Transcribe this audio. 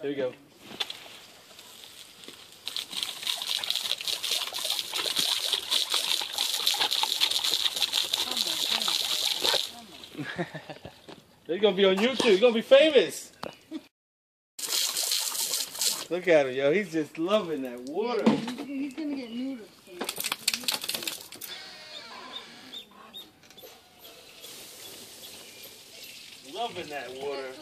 There you go. They're gonna be on YouTube. You're gonna be famous. Look at him, yo. He's just loving that water. He's, he's gonna get noodles. Loving that water.